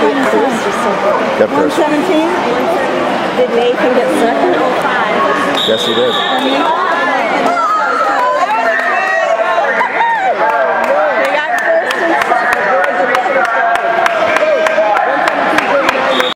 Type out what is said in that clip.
117? Did Nathan get second? Yes, he did.